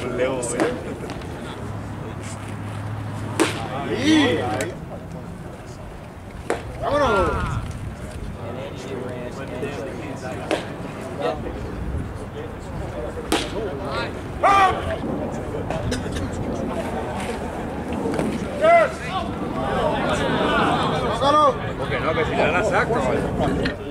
yo leo, Ahí, ahí. ¡Vámonos! Porque no, que si le.